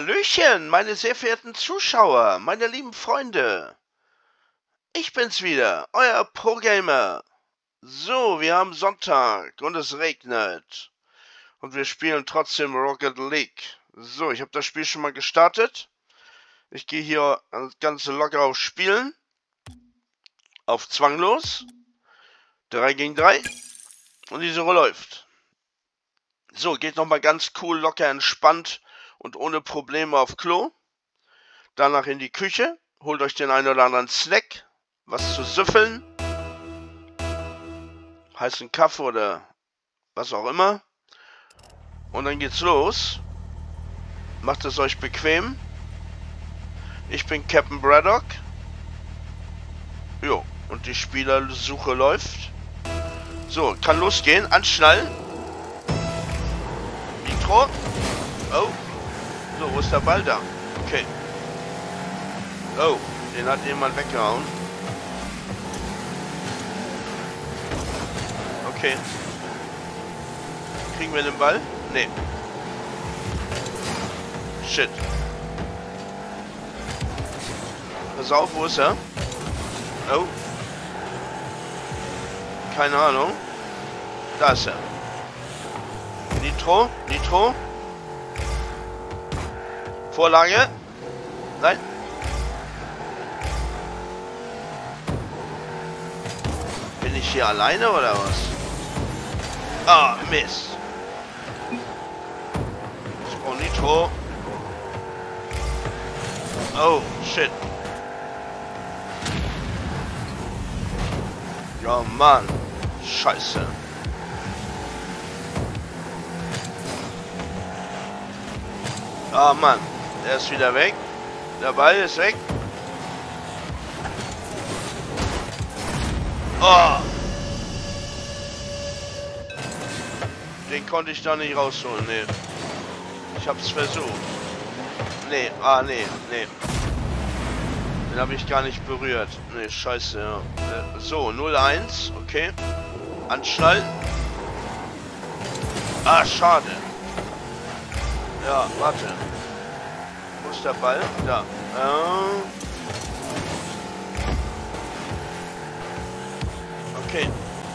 Hallöchen, meine sehr verehrten Zuschauer, meine lieben Freunde. Ich bin's wieder, euer Pro-Gamer. So, wir haben Sonntag und es regnet. Und wir spielen trotzdem Rocket League. So, ich habe das Spiel schon mal gestartet. Ich gehe hier ganz locker auf Spielen. Auf zwanglos. 3 gegen 3. Und die Suche läuft. So, geht nochmal ganz cool, locker, entspannt und ohne Probleme auf Klo. Danach in die Küche. Holt euch den einen oder anderen Snack. Was zu süffeln. Heißen Kaffee oder was auch immer. Und dann geht's los. Macht es euch bequem. Ich bin Captain Braddock. Jo, und die Spielersuche läuft. So, kann losgehen. Anschnallen. Mikro. Oh. So, wo ist der Ball da? Okay. Oh, den hat jemand weggehauen. Okay. Kriegen wir den Ball? Nee. Shit. Pass auf, wo ist er? Oh. Keine Ahnung. Da ist er. Nitro, Nitro. Vorlage. Nein. Bin ich hier alleine oder was? Ah, Mist. Nitro. Oh, shit. Ja, Mann. Scheiße. Oh, Mann. Der ist wieder weg. Der Ball ist weg. Oh. Den konnte ich da nicht rausholen, nee. Ich hab's versucht. Nee, ah, nee, nee. Den habe ich gar nicht berührt. Nee, scheiße, ja. Äh, so, 0-1, okay. Anschnallen. Ah, schade. Ja, warte. Ist der Ball? Da. Äh. Okay.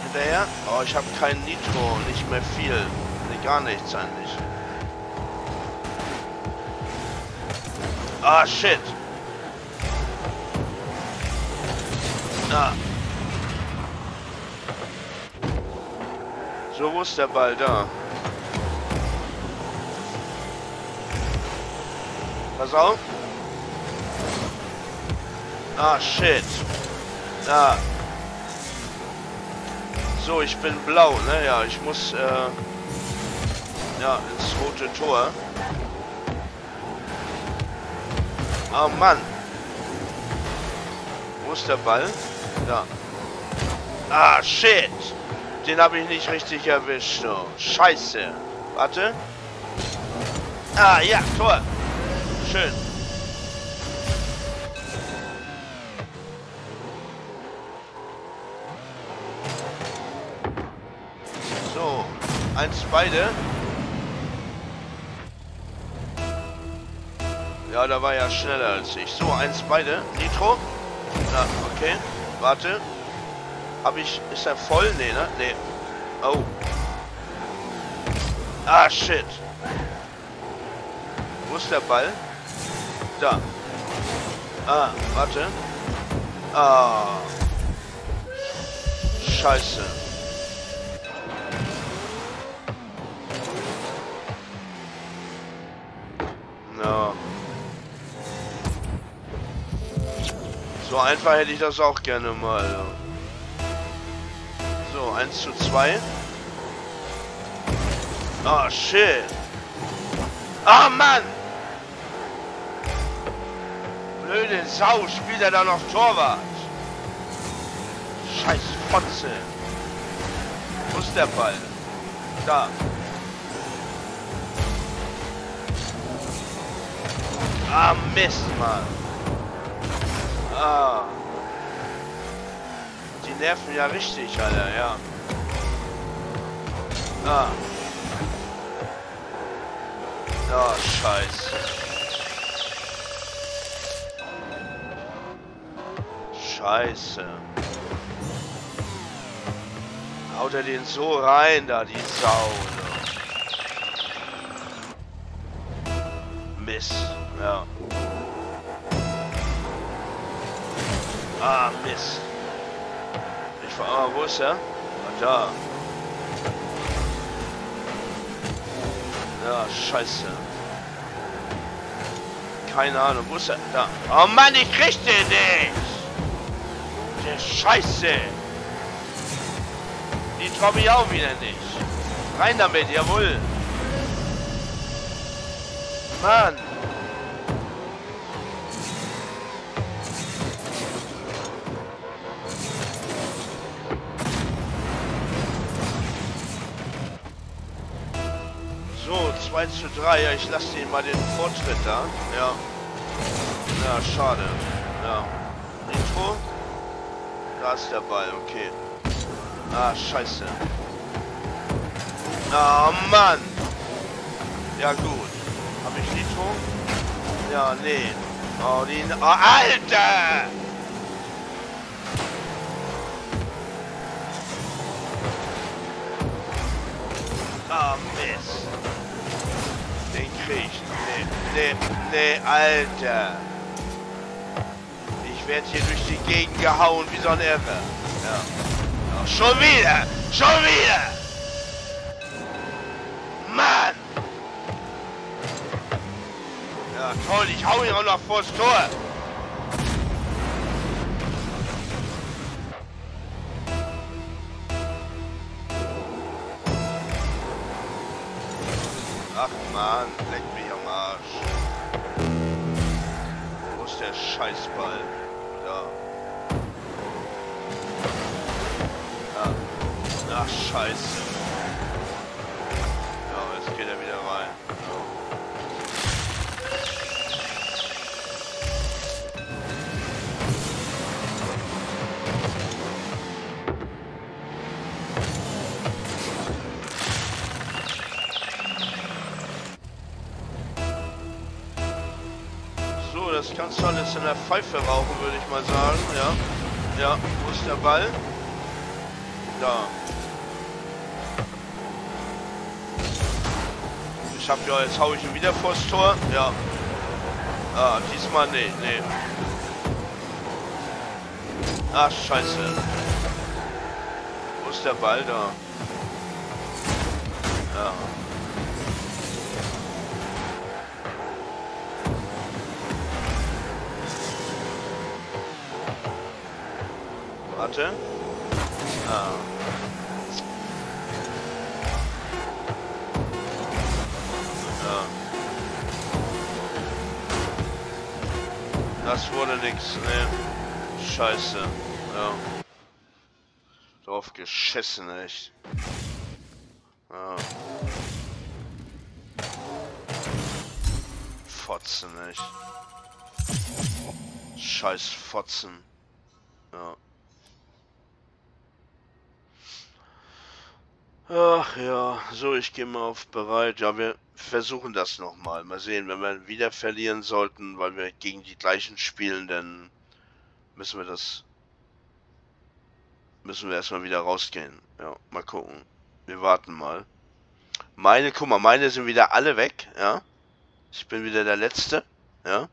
Hinterher. Oh, ich habe kein Nitro. Nicht mehr viel. Nee, gar nichts eigentlich. Ah, shit. Ah. So, wo ist der Ball? Da. Pass auf. Ah, shit. Da. So, ich bin blau, ne? Ja, ich muss, äh, ja, ins rote Tor. Oh Mann. Wo ist der Ball? Da. Ah, shit. Den habe ich nicht richtig erwischt. So. Scheiße. Warte. Ah, ja, Tor. Schön. So. Eins beide. Ja, da war ja schneller als ich. So, eins beide. Nitro. Na, okay. Warte. Hab ich... Ist er voll? Nee, ne? Nee. Oh. Ah, shit. Wo ist der Ball? Da. Ah, warte. Ah. Scheiße. No. So einfach hätte ich das auch gerne mal. So, 1 zu 2. Oh, shit. Oh, Mann! Blöde Sau, spielt er da noch Torwart? Scheiß Fotze. Wo ist der Ball? Da. Ah, Mist, Mann. Ah. Die nerven ja richtig, Alter, ja. Ah. Oh, scheiße. Scheiße. Haut er den so rein, da, die Sau. Ne? Mist. Ja. Ah, Mist. Ich war, ah, wo ist er? Ah, da. Ja, scheiße. Keine Ahnung, wo ist er? Da. Oh Mann, ich krieg den nicht! Der Scheiße! Die traue ich auch wieder nicht. Rein damit, jawohl. Mann. So, 2 zu 3. Ja, ich lasse ihn mal den Fortschritt da. Ja. Ja, schade. Ja. Intro. Da ist der Ball, okay. Ah, scheiße. Ah, oh, Mann. Ja, gut. Habe ich Nitro? Ja, nee. Oh, die... Oh, Alter! Ah, oh, Mist. Den krieg ich. Nee, nee, nee, Alter. Ich werde hier durch die Gegend gehauen wie so ein Irre. Ja. Schon wieder! Schon wieder! Mann! Ja, toll, ich hau ihn auch noch vors Tor. Ach man, leck mich am Arsch. Wo ist der Scheißball? Ach, scheiße. In der Pfeife rauchen, würde ich mal sagen. Ja. Ja, wo ist der Ball? Da. Ich hab ja, jetzt hau ich ihn wieder vors Tor. Ja. Ah, diesmal nee, nee. Ach, scheiße. Wo ist der Ball da? Ja. Warte. Ah. Das wurde nix, ne. Scheiße. Ja. Drauf geschissen, echt. Ja. Fotzen, echt. Scheiß Fotzen. Ja. Ach ja, so, ich gehe mal auf bereit. Ja, wir versuchen das nochmal. Mal sehen, wenn wir wieder verlieren sollten, weil wir gegen die gleichen spielen, dann müssen wir das... Müssen wir erstmal wieder rausgehen. Ja, mal gucken. Wir warten mal. Meine, guck mal, meine sind wieder alle weg, ja. Ich bin wieder der Letzte, ja.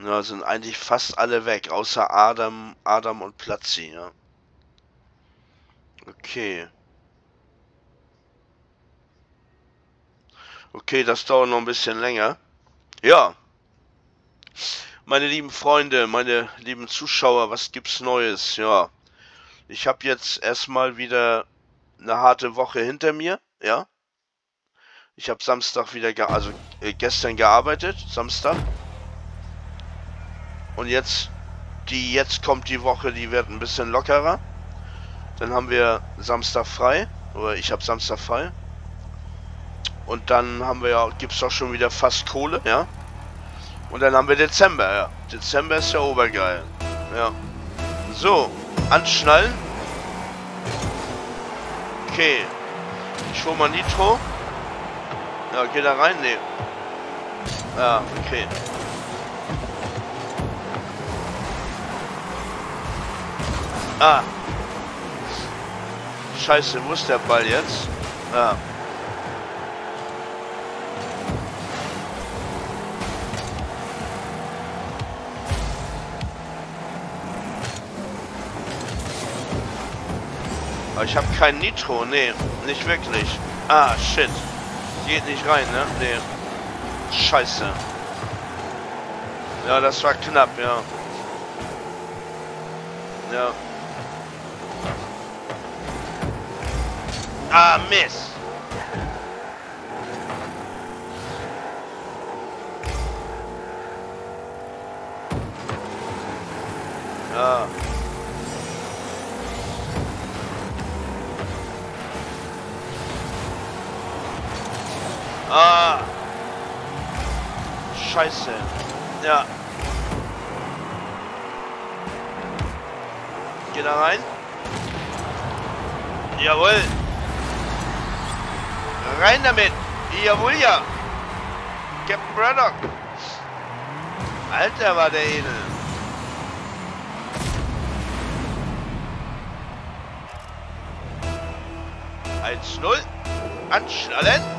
Ja, sind eigentlich fast alle weg, außer Adam, Adam und Platzi, ja. Okay. Okay, das dauert noch ein bisschen länger. Ja. Meine lieben Freunde, meine lieben Zuschauer, was gibt's Neues? Ja. Ich habe jetzt erstmal wieder eine harte Woche hinter mir, ja. Ich habe Samstag wieder, also äh, gestern gearbeitet, Samstag. Und jetzt, die jetzt kommt die Woche, die wird ein bisschen lockerer. Dann haben wir Samstag frei, oder ich habe Samstag frei. Und dann haben wir ja, gibt es doch schon wieder fast Kohle, ja. Und dann haben wir Dezember, ja. Dezember ist ja obergeil. Ja. So, anschnallen. Okay. Ich hole mal Nitro. Ja, geht da rein? Nee. Ja, okay. Ah. Scheiße, wo ist der Ball jetzt? Ah. Aber ich habe kein Nitro. Nee, nicht wirklich. Ah, shit. Geht nicht rein, ne? Nee. Scheiße. Ja, das war knapp, ja. Ja. Ah, Mist. Ah. Scheiße. Ja. Geh da rein. Jawohl. Rein damit. Jawohl, ja. Captain Braddock. Alter, war der edel. Eins null. Anschnallen.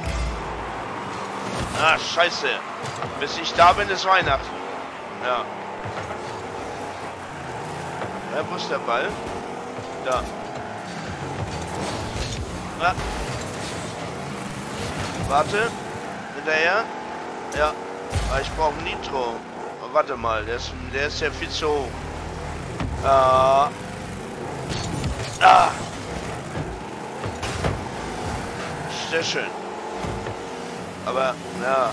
Ah, scheiße. Bis ich da bin, ist Weihnachten. Ja. Ja, wo ist der Ball? Da. Ah. Warte. Hinterher. Ja. Aber ich brauche Nitro. Oh, warte mal, der ist, der ist ja viel zu hoch. Ah. Ah. Sehr schön. Aber, ja.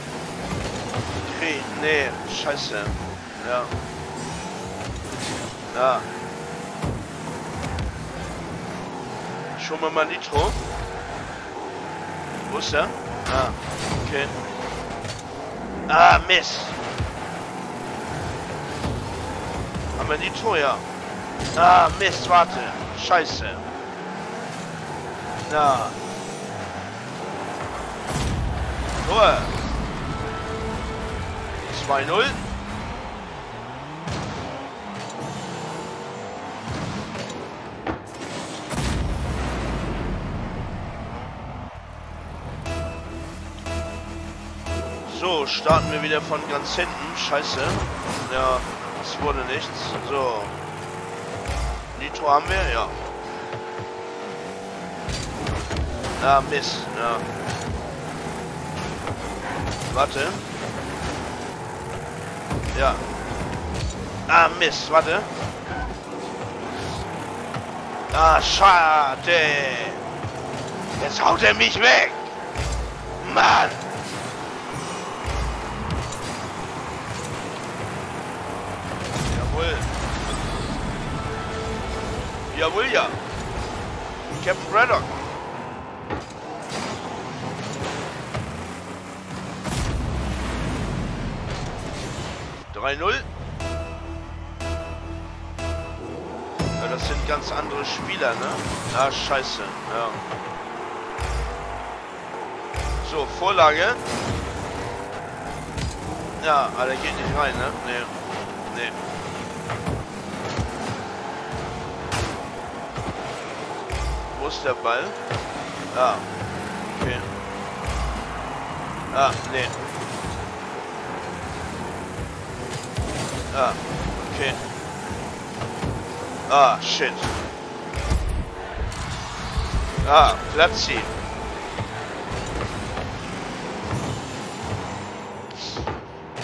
Okay, nee, scheiße. Ja. Ja. Schon mal mal Nitro. Wo ist der? Ah, okay. Ah, Mist. Haben wir Nitro, ja. Ah, Mist, warte. Scheiße. Na. Ruhe. 2-0. So, starten wir wieder von ganz hinten. Scheiße. Ja, es wurde nichts. So. Nitro haben wir, ja. Ah, Mist, ja. Warte. Ja. Ah, Mist, warte. Ah, schade. Jetzt haut er mich weg. Mann. Jawohl. Jawohl, ja. Captain Braddock. Drei Null. Ja, das sind ganz andere Spieler, ne? Ah, scheiße. Ja. So, Vorlage. Ja, aber der geht nicht rein, ne? Nee. Nee. Wo ist der Ball? Ah. Okay. Ah, nee. Ah, okay. Ah, shit. Ah, Platzi.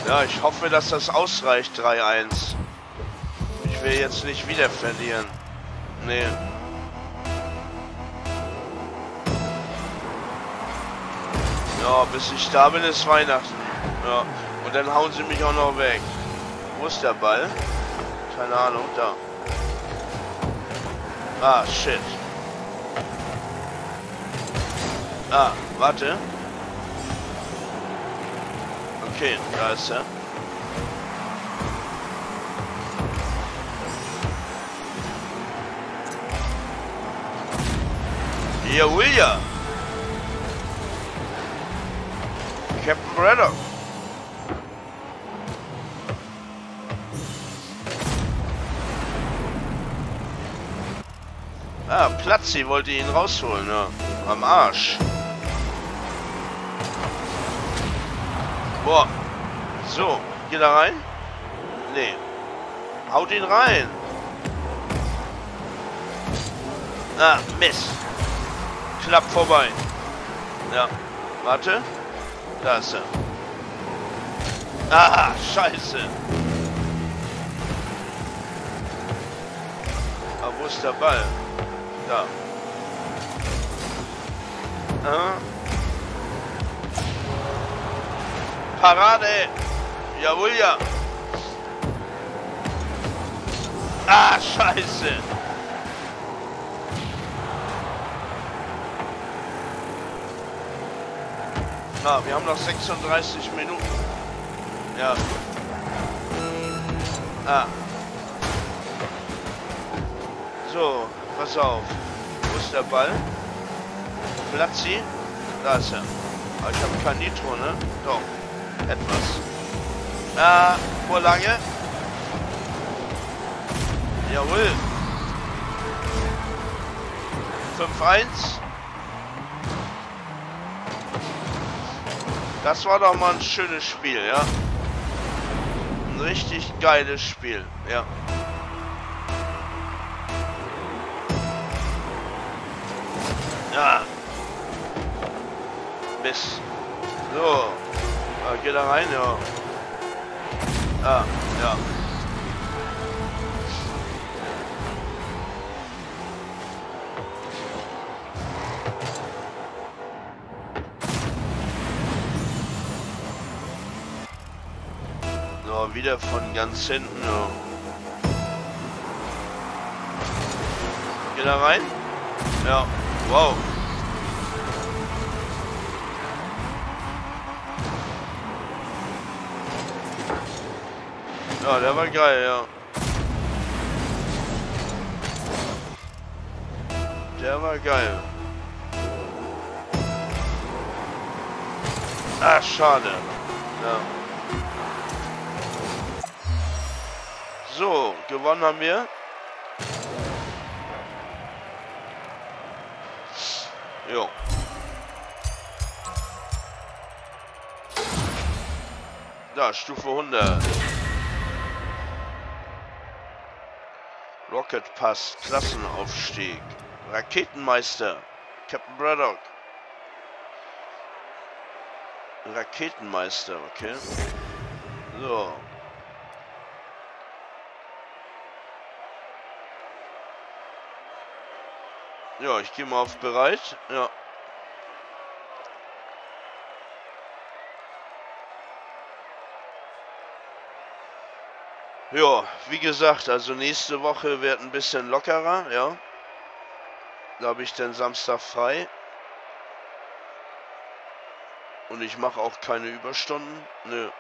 Ja, ich hoffe, dass das ausreicht, 3-1. Ich will jetzt nicht wieder verlieren. Nee. Ja, bis ich da bin, ist Weihnachten. Ja. Und dann hauen sie mich auch noch weg. Wo ist der Ball? Keine Ahnung, da. Ah, shit. Ah, warte. Okay, da ist er. Ja, William. Captain Braddock. Ah, Platzi wollte ihn rausholen, ja. Am Arsch. Boah. So, geht er rein? Nee. Haut ihn rein. Ah, Mist. Knapp vorbei. Ja. Warte. Da ist er. Ah, scheiße. Aber wo ist der Ball? Da. Ah. Parade. Jawohl, ja. Ah, scheiße. Na, wir haben noch 36 Minuten. Ja. Ah. So, pass auf. Wo ist der Ball? Platzi? Da ist er. Aber ich habe kein Nitro, ne? Doch. Etwas. Ah, Vorlage. Jawohl. 5-1. Das war doch mal ein schönes Spiel, ja. Ein richtig geiles Spiel, ja. Ja. Mist. So. Ah, geht da rein, ja. Ah, ja. So, wieder von ganz hinten. Ja. Geht da rein? Ja. Wow. Ja, der war geil, ja. Der war geil. Ah, schade. Ja. So, gewonnen haben wir. Jo. Da, Stufe 100. Rocket Pass, Klassenaufstieg. Raketenmeister, Captain Braddock. Raketenmeister, okay. So. Ja, ich gehe mal auf bereit. Ja. Ja, wie gesagt, also nächste Woche wird ein bisschen lockerer, ja. Da habe ich den Samstag frei. Und ich mache auch keine Überstunden. Nö.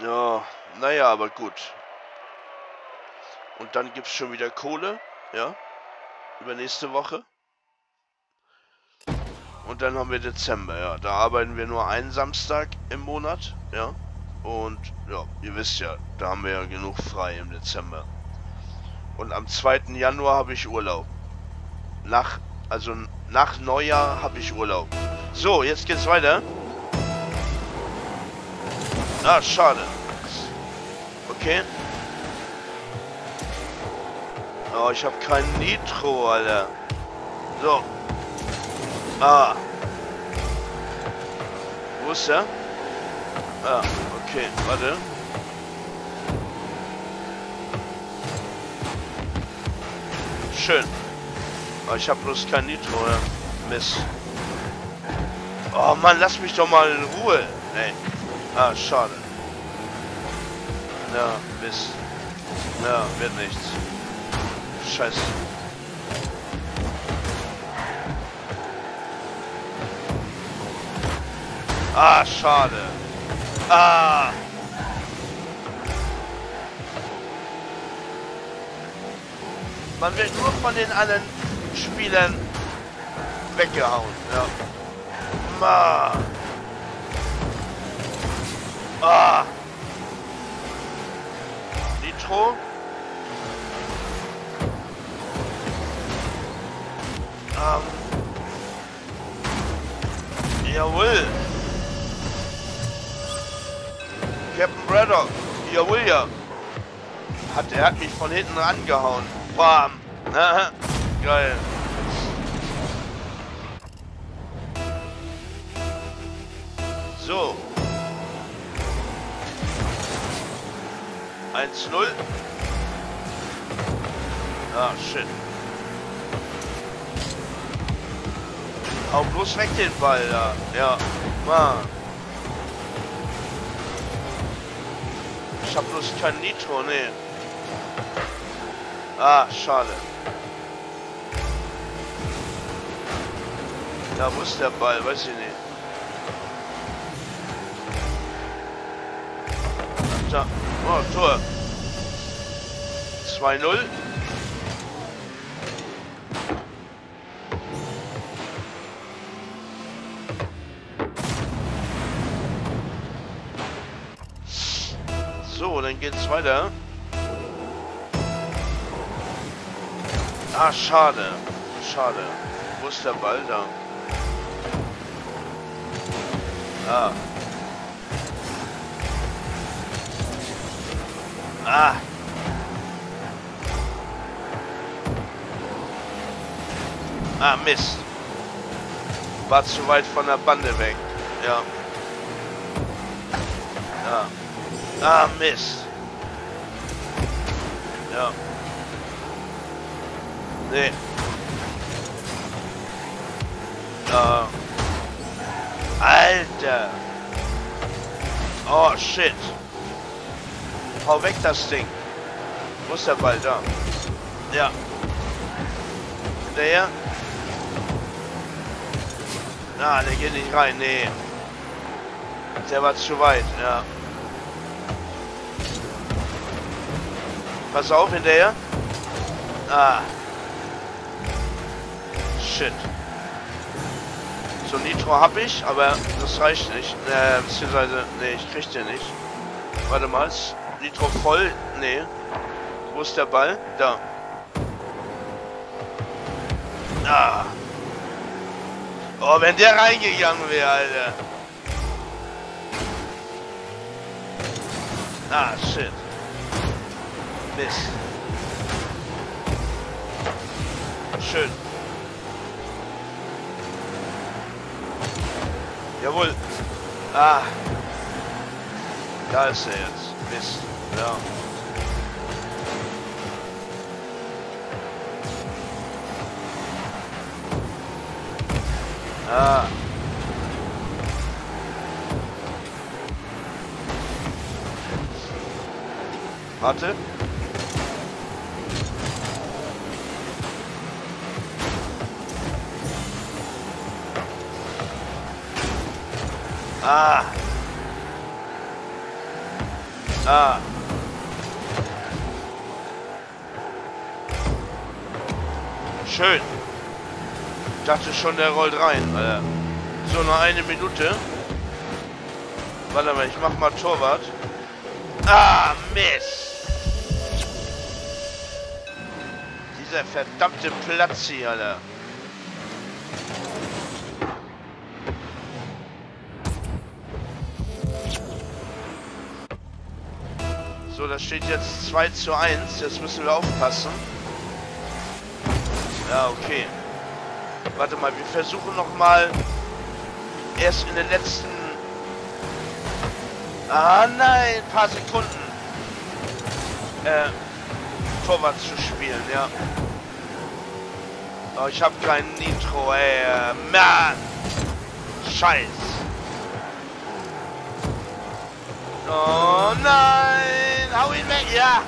Ja, naja, aber gut. Und dann gibt es schon wieder Kohle, ja, über nächste Woche. Und dann haben wir Dezember, ja. Da arbeiten wir nur einen Samstag im Monat, ja. Und ja, ihr wisst ja, da haben wir ja genug frei im Dezember. Und am 2. Januar habe ich Urlaub. Nach, also nach Neujahr habe ich Urlaub. So, jetzt geht's weiter. Ah, schade. Okay. Oh, ich habe kein Nitro, Alter. So. Ah. Wo ist der? Ah, okay, warte. Schön. Aber ich habe bloß kein Nitro, ja. Mist. Oh Mann, lass mich doch mal in Ruhe. Nee. Ah, schade. Ja, Mist. Ja, wird nichts. Scheiße. Ah, schade. Ah. Man wird nur von den anderen Spielern weggehauen. Ja. Ähm. Jawohl. Captain Braddock. Jawohl, ja. Hat, er hat mich von hinten angehauen. Bam. Geil. So. 1-0. Ah, shit. Hau bloß weg den Ball da. Ja. Mann. Ich hab bloß kein Nitro, nee. Ah, schade. Ja, wo ist der Ball? Weiß ich nicht. Da. Oh, Tor. 2-0. Geht's weiter. Ah, schade. Schade. Wo ist der Ball da? Ah. Ah. Ah, Mist. War zu weit von der Bande weg. Ja. Ja. Ah, Mist. Ja. Nee. Ja. Alter. Oh, shit. Hau weg das Ding. Wo ist der Ball da? Ja. Hinterher. Na, der geht nicht rein. Nee. Der war zu weit, ja. Pass auf, hinterher. Ah. Shit. So, Nitro habe ich, aber das reicht nicht. Äh, beziehungsweise, nee, ich krieg den nicht. Warte mal, Nitro voll? Nee. Wo ist der Ball? Da. Ah. Oh, wenn der reingegangen wäre, Alter. Ah, shit. Mist. Schön. Jawohl. Ah. Da ist er jetzt. Mist. Ja. Ah. Warte. Ah. Ah. Schön. Ich dachte schon, der rollt rein. Alter. So, noch eine Minute. Warte mal, ich mach mal Torwart. Ah, Mist. Dieser verdammte Platz hier, Alter. Steht jetzt 2 zu 1. Jetzt müssen wir aufpassen. Ja, okay. Warte mal, wir versuchen noch mal erst in den letzten... Ah nein, ein paar Sekunden äh, Torwart zu spielen, ja. Oh, ich habe keinen Nitro, ey. Mann! Scheiß! Oh nein! Hau ihn weg, ja.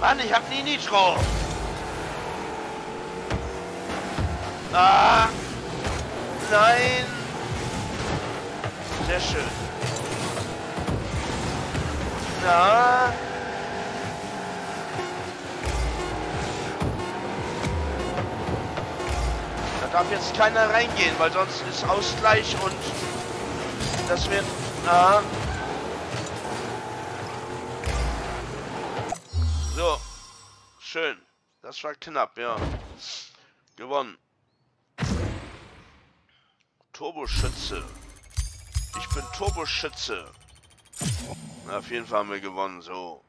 Mann, ich hab nie Nitro. Ah. Nein. Sehr schön. Na. Da darf jetzt keiner reingehen, weil sonst ist Ausgleich und das wird... Na. Schön. Das war knapp, ja. Gewonnen. Turboschütze. Ich bin Turboschütze. Na, auf jeden Fall haben wir gewonnen, so.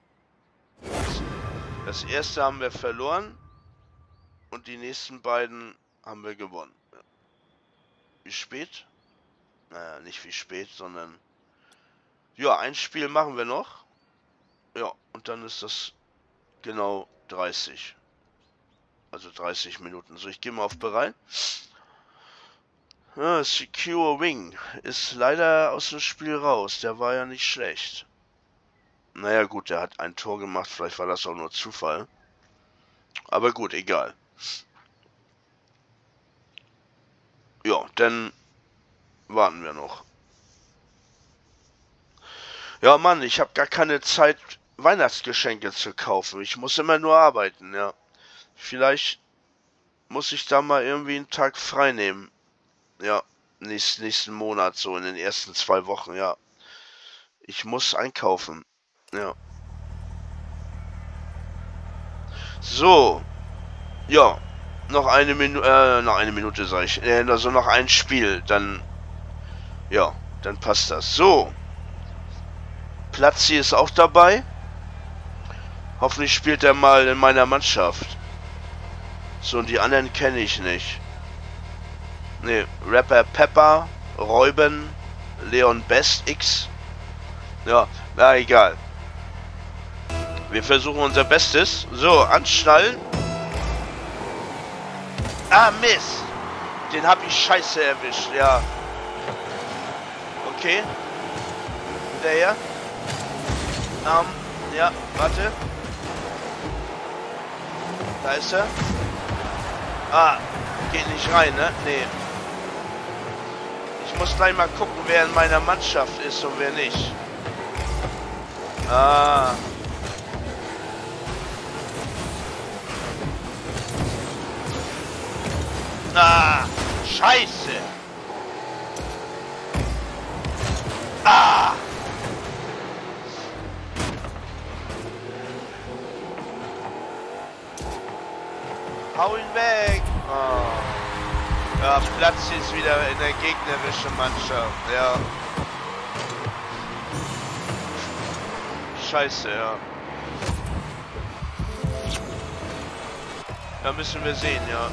Das erste haben wir verloren. Und die nächsten beiden haben wir gewonnen. Wie spät? Naja, nicht wie spät, sondern... Ja, ein Spiel machen wir noch. Ja, und dann ist das genau 30. Also 30 Minuten. So, ich gehe mal auf bereit. Ah, Secure Wing ist leider aus dem Spiel raus. Der war ja nicht schlecht. Naja gut, der hat ein Tor gemacht. Vielleicht war das auch nur Zufall. Aber gut, egal. Ja, dann warten wir noch. Ja, Mann, ich habe gar keine Zeit, Weihnachtsgeschenke zu kaufen. Ich muss immer nur arbeiten, ja. Vielleicht muss ich da mal irgendwie einen Tag frei nehmen. Ja, nächst, nächsten Monat, so in den ersten zwei Wochen, ja. Ich muss einkaufen. Ja. So. Ja. Noch eine Minute, äh, noch eine Minute sage ich. Äh, also noch ein Spiel, dann. Ja, dann passt das. So. Platzi ist auch dabei. Hoffentlich spielt er mal in meiner Mannschaft. So, und die anderen kenne ich nicht. Ne, Rapper Pepper, Räuben, Leon Best X. Ja, na egal. Wir versuchen unser Bestes. So, anschnallen. Ah, Mist. Den habe ich scheiße erwischt, ja. Okay. Der Ähm, ja, warte. Da ist er. Ah, geht nicht rein, ne? Nee. Ich muss gleich mal gucken, wer in meiner Mannschaft ist und wer nicht. Ah. Ah, scheiße. Ah. Hau ihn weg. Oh. Ja, Platz ist wieder in der gegnerischen Mannschaft. Ja. Scheiße, ja. Da müssen wir sehen, ja.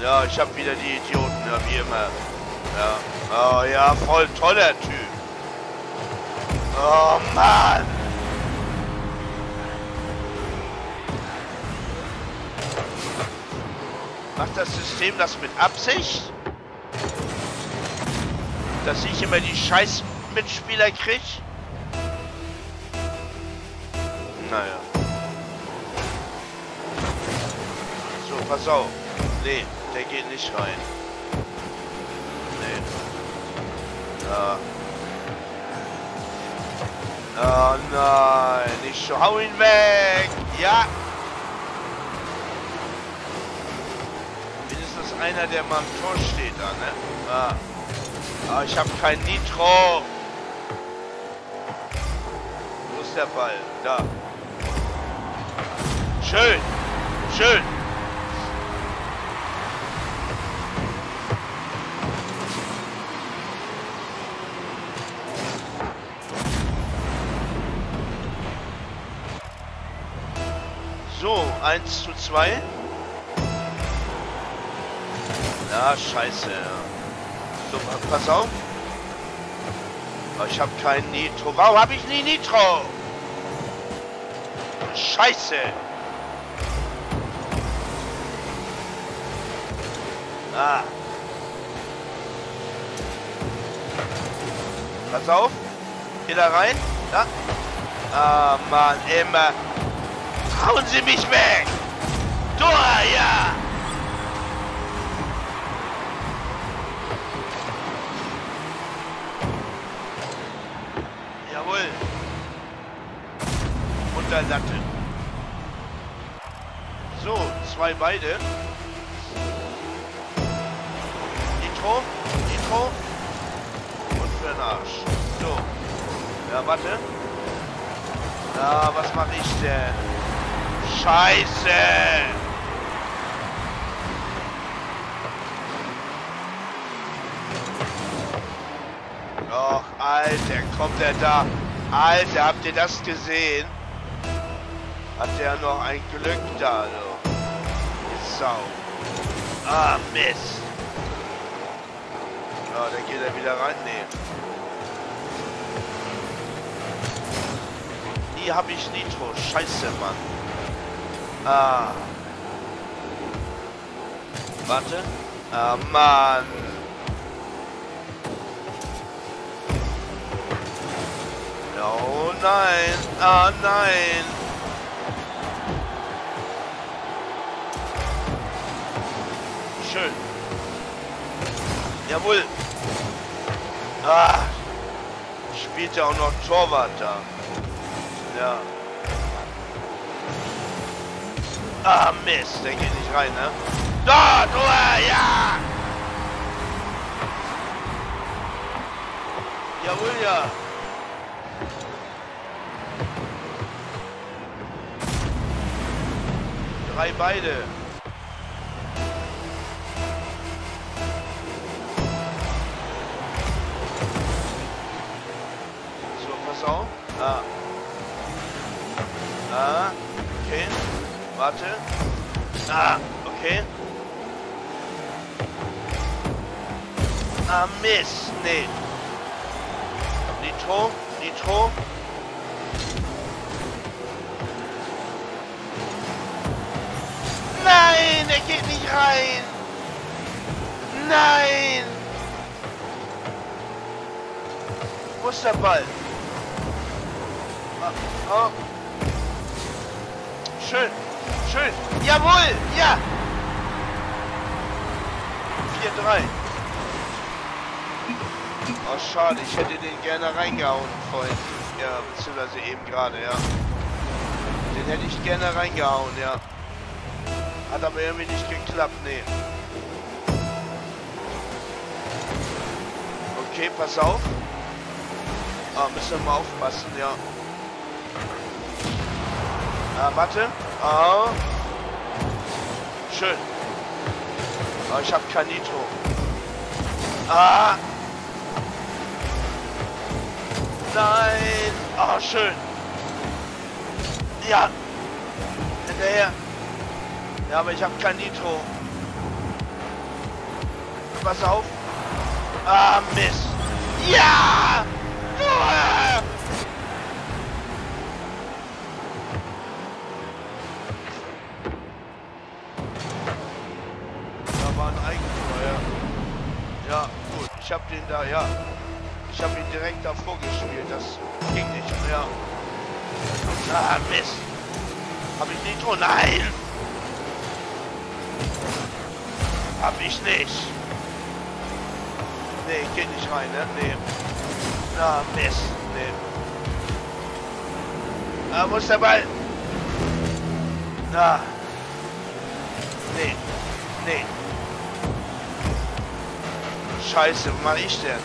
Ja, ich habe wieder die Idioten, ja, wie immer. Ja. Oh ja, voll toller Typ. Oh Mann. Das System das mit Absicht? Dass ich immer die scheiß Mitspieler krieg? Naja. So, pass auf. Nee, der geht nicht rein. Nee. Ja. Oh nein, ich hau ihn weg. Ja. Einer, der mal am Tor steht da, ne? Ah. ah ich habe kein Nitro. Wo ist der Ball? Da. Schön. Schön. So, 1 zu 2. Ja, scheiße. So, pass auf. Ich habe kein Nitro. Warum habe ich nie Nitro? Scheiße. Ah. Pass auf. Geh da rein. Ja. Ah, Mann, immer. Hauen Sie mich weg. Tor, ja. So, zwei beide. Nitro, Nitro und für den Arsch. So. Ja, warte. Ja, was mache ich denn? Scheiße! Och, Alter, kommt er da. Alter, habt ihr das gesehen? Hat der noch ein Glück da, du. Sau. Ah, Mist. Ja, dann geht er wieder rein. Nee. Nie habe ich Nitro. Scheiße, Mann. Ah. Warte. Ah, Mann. Oh nein. Ah, nein. Schön. Jawohl. Ah. Spielt ja auch noch Torwart da. Ja. Ah, Mist. Der geht nicht rein, ne? Da, Tor, ja! Jawohl, ja. Drei beide. Auf. Ah. Ah, okay. Warte. Ah, okay. Ah, Mist. Nee. Nitro, Nitro. Nein, er geht nicht rein. Nein. Wo ist der Ball? Oh. Schön, schön. Jawohl, ja. 4-3. Oh, schade. Ich hätte den gerne reingehauen vorhin. Ja, beziehungsweise eben gerade, ja. Den hätte ich gerne reingehauen, ja. Hat aber irgendwie nicht geklappt, nee. Okay, pass auf. Ah, müssen wir mal aufpassen, ja. Ah, warte. Ah. Schön. Ah, ich habe kein Nitro. Ah. Nein. Ah, schön. Ja. Hinterher. Ja, aber ich habe kein Nitro. Pass auf. Ah, Mist. Ja! Tor! Ja. Gut. Ich habe den da, ja. Ich habe ihn direkt davor gespielt. Das ging nicht mehr. Ah, Mist. Habe ich Nitro? Nein! Hab ich nicht. Nee, geht nicht rein, ne? Nee. Na, Mist. Nee. Ah, wo ist der Ball? Na. Nee. Nee. Scheiße, was mache ich denn?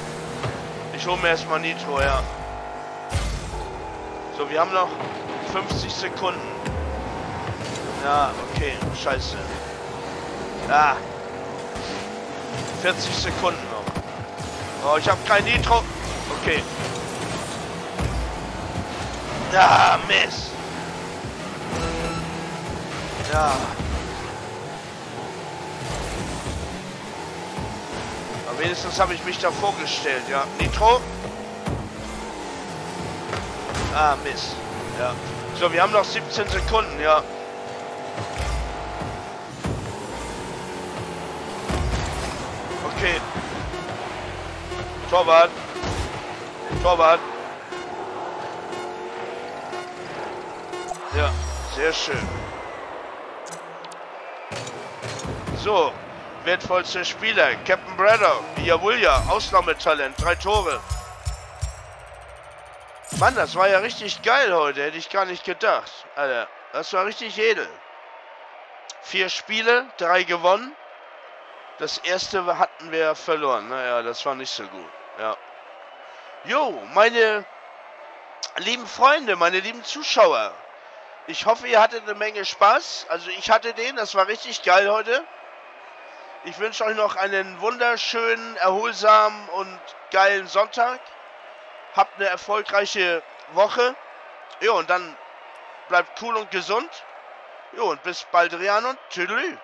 Ich hole mir erstmal Nitro, ja. So, wir haben noch 50 Sekunden. Ja, okay, scheiße. Ah. 40 Sekunden noch. Oh, ich habe kein Nitro. Okay. Ja, Mist. Ja. Wenigstens habe ich mich da vorgestellt, ja. Nitro. Ah, Mist. Ja. So, wir haben noch 17 Sekunden, ja. Okay. Torwart. Torwart. Ja, sehr schön. So, wertvollster Spieler, Captain Braddock, jawohl ja, Ausnahmetalent, drei Tore. Mann, das war ja richtig geil heute, hätte ich gar nicht gedacht. Alter, das war richtig edel. Vier Spiele, drei gewonnen. Das erste hatten wir verloren. Naja, das war nicht so gut. Ja. Jo, meine lieben Freunde, meine lieben Zuschauer. Ich hoffe, ihr hattet eine Menge Spaß. Also ich hatte den, das war richtig geil heute. Ich wünsche euch noch einen wunderschönen, erholsamen und geilen Sonntag. Habt eine erfolgreiche Woche. Jo, und dann bleibt cool und gesund. Jo, und bis bald, Rian und Tüdelü.